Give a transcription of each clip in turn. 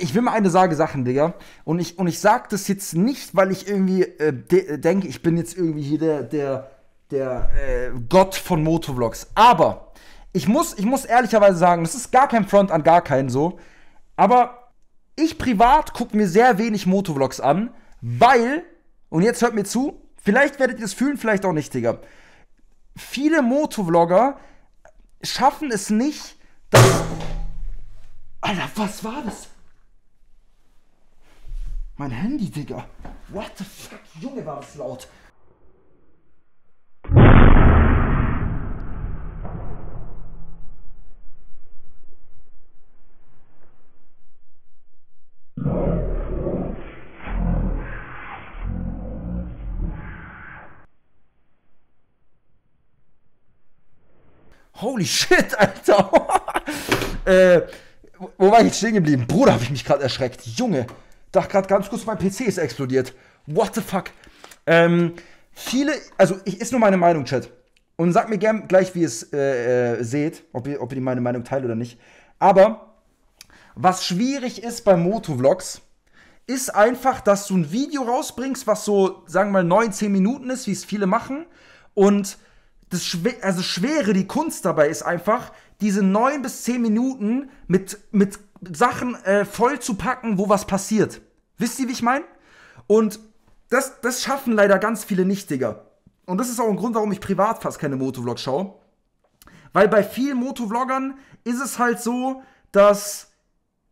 ich will mal eine Sage Sachen, Digga. Und ich, und ich sag das jetzt nicht, weil ich irgendwie äh, de denke, ich bin jetzt irgendwie hier der, der, der äh, Gott von Motovlogs. Aber ich muss, ich muss ehrlicherweise sagen, das ist gar kein Front an gar keinen so. Aber ich privat gucke mir sehr wenig Motovlogs an, weil, und jetzt hört mir zu, vielleicht werdet ihr es fühlen, vielleicht auch nicht, Digga. Viele Motovlogger schaffen es nicht, dass. Alter, was war das? Mein Handy, Digga. What the fuck? Junge, war das laut. Holy shit, Alter. äh, wo war ich jetzt stehen geblieben? Bruder, habe ich mich gerade erschreckt. Junge, dachte gerade ganz kurz, mein PC ist explodiert. What the fuck? Ähm, viele, also ich ist nur meine Meinung, Chat. Und sagt mir gern gleich, wie ihr es äh, äh, seht, ob ihr, ob ihr meine Meinung teilt oder nicht. Aber was schwierig ist bei Motovlogs, ist einfach, dass du ein Video rausbringst, was so, sagen wir mal, 9, 10 Minuten ist, wie es viele machen. Und das Schw also Schwere, die Kunst dabei ist einfach, diese neun bis zehn Minuten mit, mit Sachen äh, voll zu packen, wo was passiert. Wisst ihr, wie ich meine? Und das, das schaffen leider ganz viele nicht, Digga. Und das ist auch ein Grund, warum ich privat fast keine Motovlogs schaue. Weil bei vielen Motovloggern ist es halt so, dass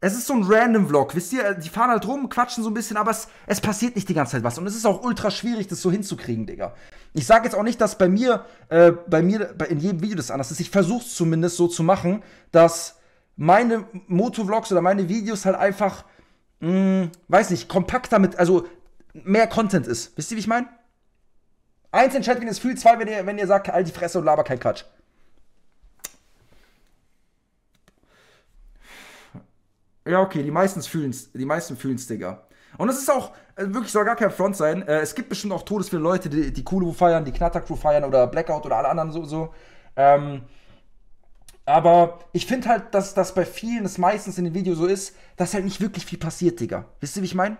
es ist so ein random Vlog, wisst ihr? Die fahren halt rum, quatschen so ein bisschen, aber es, es passiert nicht die ganze Zeit was. Und es ist auch ultra schwierig, das so hinzukriegen, Digga. Ich sage jetzt auch nicht, dass bei mir, äh, bei mir bei, in jedem Video das anders ist. Ich versuche es zumindest so zu machen, dass meine Motovlogs oder meine Videos halt einfach, mh, hm, weiß nicht, kompakter mit, also mehr Content ist. Wisst ihr, wie ich meine? Eins in Chat, wenn ihr es fühlt, zwei, wenn ihr, wenn ihr sagt, all die Fresse und laber kein Quatsch. Ja, okay, die meisten fühlen es, die meisten fühlen's, Digga. Und es ist auch, äh, wirklich soll gar kein Front sein. Äh, es gibt bestimmt auch todesviele Leute, die, die Kulu feiern, die Knatter-Crew feiern oder Blackout oder alle anderen so. Ähm, aber ich finde halt, dass das bei vielen es meistens in den Videos so ist, dass halt nicht wirklich viel passiert, Digga. Wisst ihr, wie ich meine?